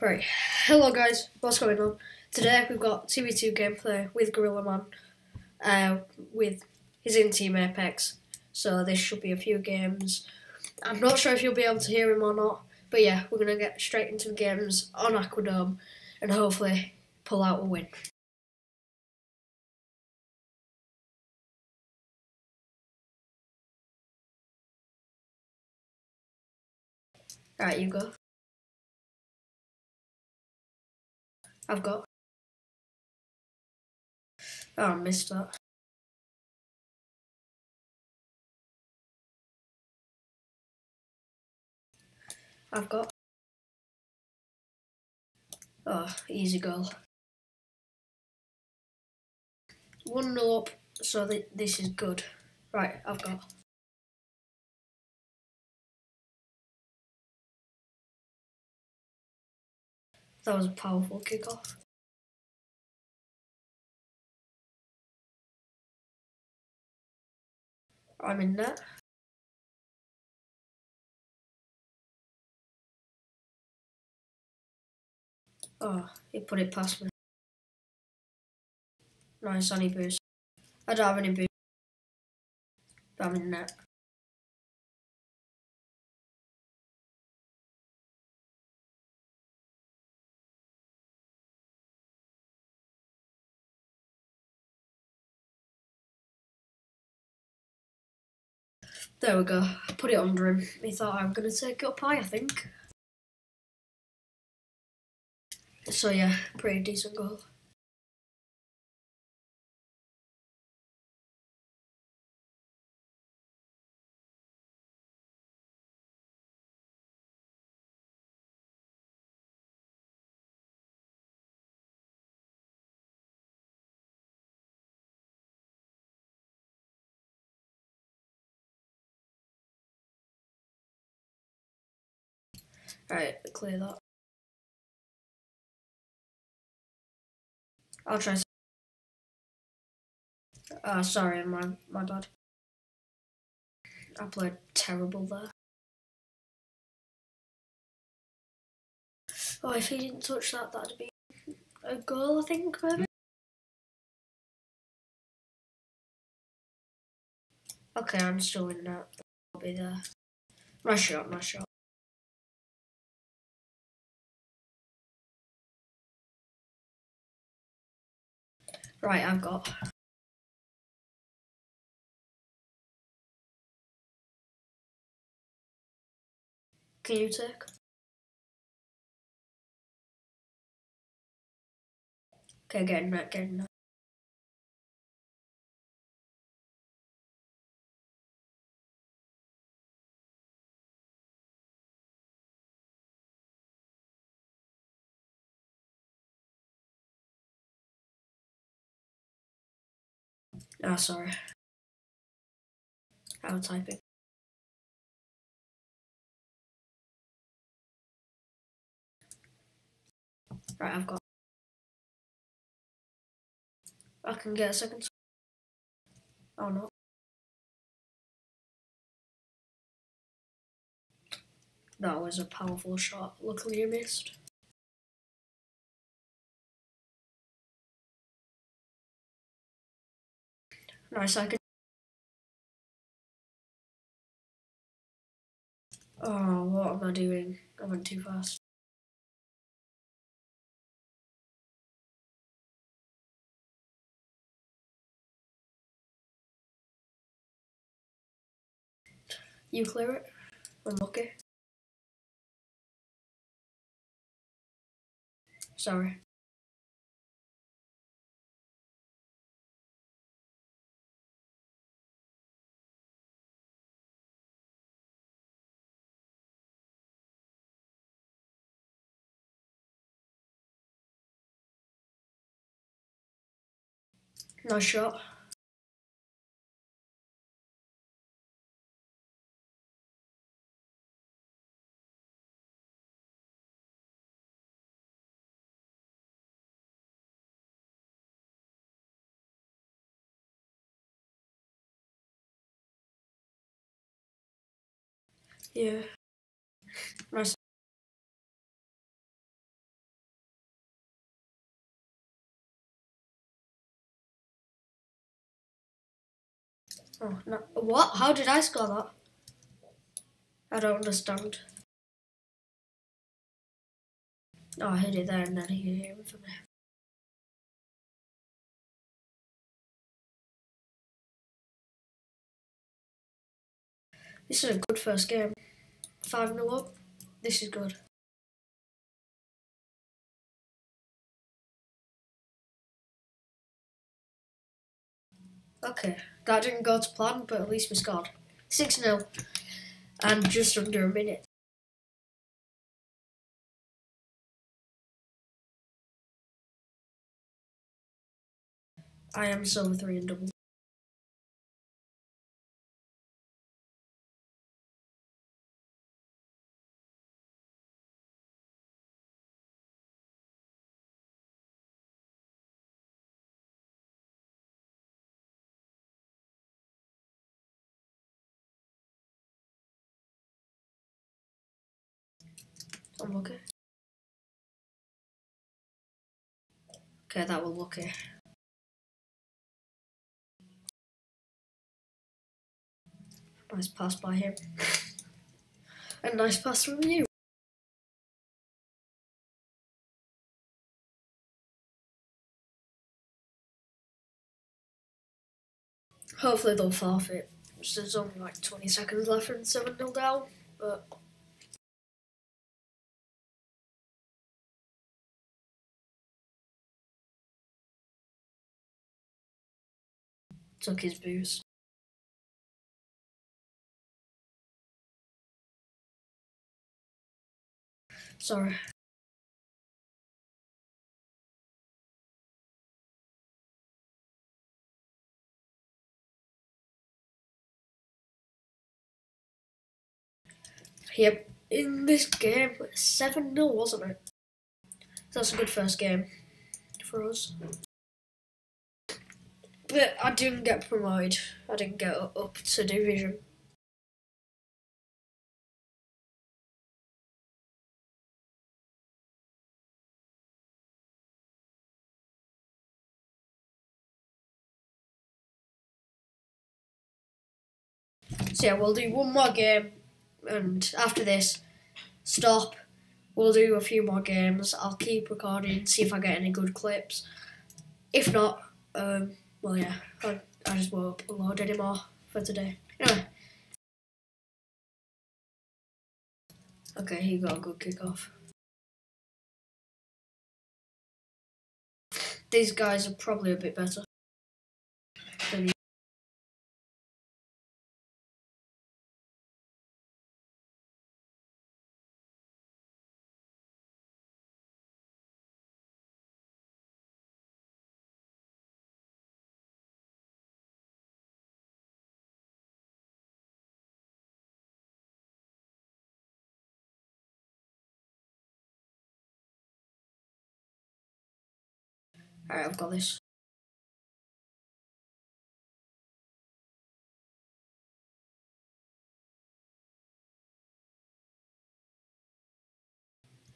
Right, hello guys, what's going on? Today we've got 2v2 gameplay with Gorilla Man, uh, with his in team Apex. So this should be a few games. I'm not sure if you'll be able to hear him or not, but yeah, we're gonna get straight into the games on Aquadome and hopefully pull out a win. Alright, you go. I've got. Oh, I missed that. I've got. Oh, easy goal. 1 0 up, so th this is good. Right, I've got. That was a powerful kickoff. I'm in net. Oh, he put it past me. Nice, any boost. I don't have any boost. But I'm in net. There we go. Put it under him. He thought I'm going to take it up high, I think. So yeah, pretty decent goal. Alright, clear that. I'll try. Uh, sorry, my, my bad. I played terrible there. Oh, if he didn't touch that, that'd be a goal, I think, maybe? Okay, I'm still in that. I'll be there. My shot, my shot. Right, I've got. Can you take? Okay, getting that, getting that. Oh, sorry. I'll type it. Right, I've got. I can get a second. Oh no. That was a powerful shot. Luckily, you missed. Nice, I can. Oh, what am I doing? I went too fast. You clear it? Unlucky. Sorry. Nice shot. Yeah. Nice. Oh, no. What? How did I score that? I don't understand. Oh, I hit it there and then he hit it for me. This is a good first game. 5 0 up. This is good. Okay, that didn't go to plan, but at least we scored. 6 0 and just under a minute. I am silver 3 and double. I'm okay. Okay, that will okay. Nice pass by him. A nice pass from you. Hopefully they'll forfeit. There's only like 20 seconds left and 7 0 down, but took his boost. Sorry. Yep, in this game, 7 0, wasn't it? That's a good first game for us. But I didn't get promoted. I didn't get up to division. So yeah, we'll do one more game, and after this, stop. We'll do a few more games. I'll keep recording, see if I get any good clips. If not, um, well, yeah, I, I just won't upload anymore for today. Anyway. Okay, he got a good kickoff. These guys are probably a bit better. Alright, I've got this.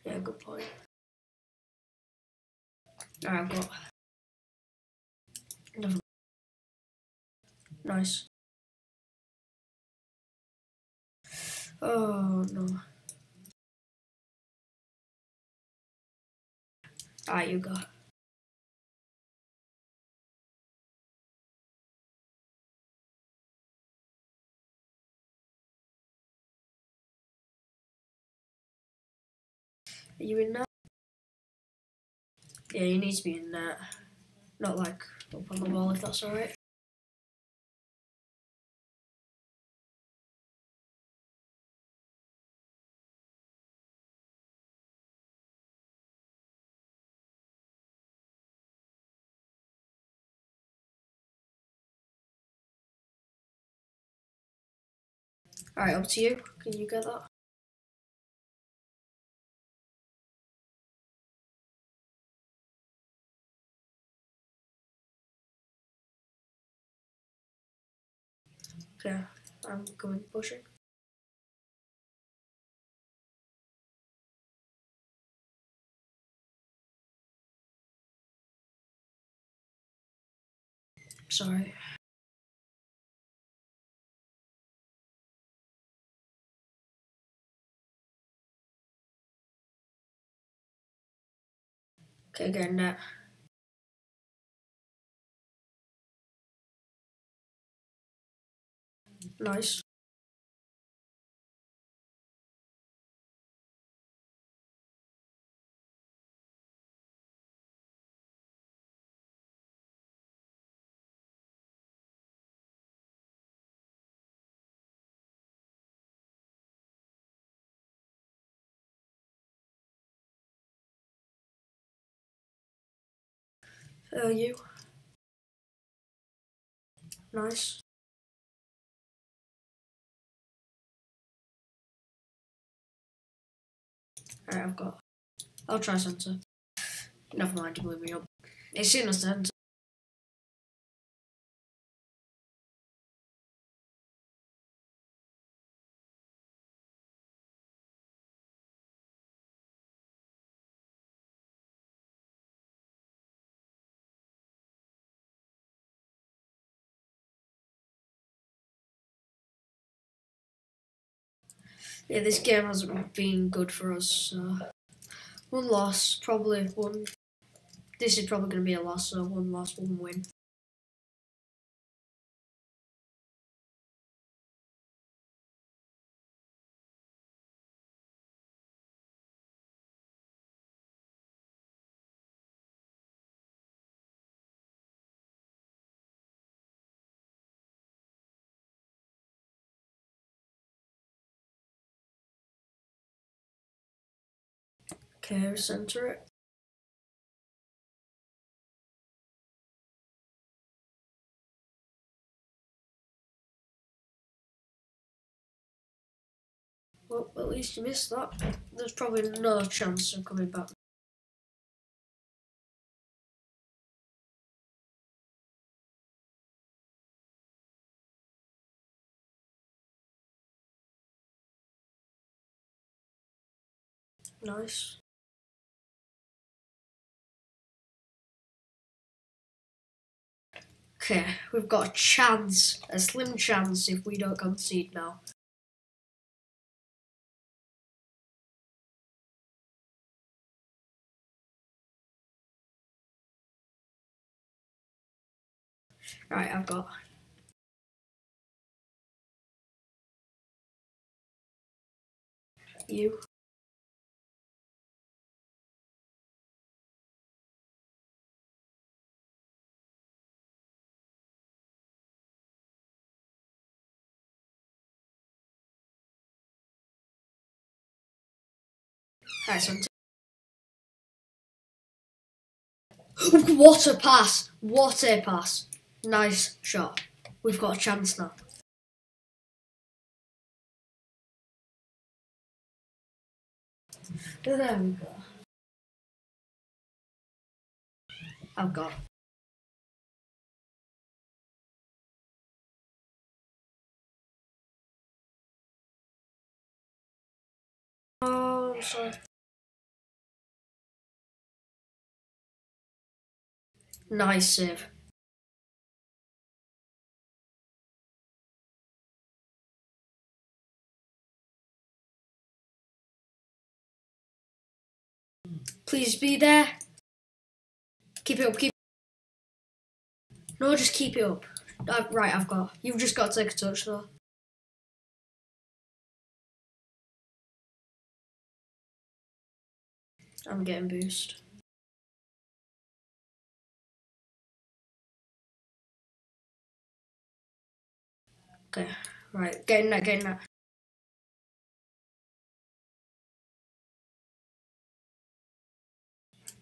Yeah, good point. Alright, I've got. Nice. Oh no. Alright, you go. Are you in that? Yeah, you need to be in that. Not like up on the wall if that's alright. Alright, up to you. Can you get that? Yeah, I'm going pushing. Sorry. Okay, getting that. Nice. Uh, you. Nice. Alright, I've got. I'll try center. Never mind, blew me up. It's in the center. Yeah, this game hasn't been good for us. So. One loss, probably one. This is probably going to be a loss, so one loss, one win. Center it. Well, at least you missed that. There's probably no chance of coming back. Nice. Okay, we've got a chance, a slim chance if we don't concede now. Right, I've got. You. What a pass! What a pass! Nice shot. We've got a chance now. There we go. I've got. Oh, sorry. Nice save. Please be there. Keep it up, keep No, just keep it up. Uh, right, I've got. You've just got to take a touch though. I'm getting boost. Okay, right, getting that, getting that.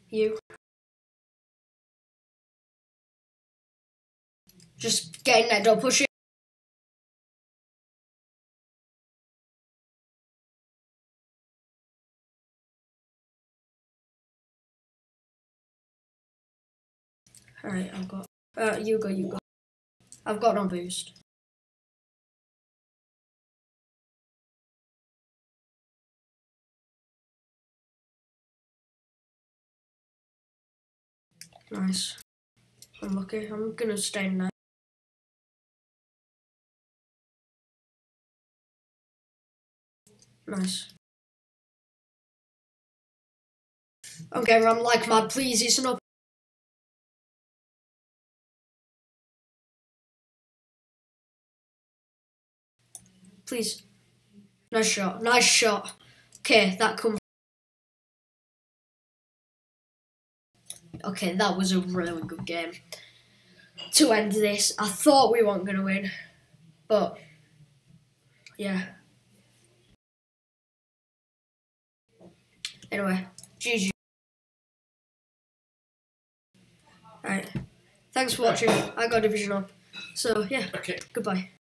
You. Just getting that, don't push it. Alright, I've got. Uh, you go, you go. I've got no boost. Nice. Unlucky. I'm gonna stay in there. Nice. Okay, I'm like mad. Please, it's up. Please. Nice shot. Nice shot. Okay, that comes. Okay, that was a really good game. To end this, I thought we weren't going to win, but yeah. Anyway, GG. Alright. Thanks for watching. I got Division up. So, yeah. Okay. Goodbye.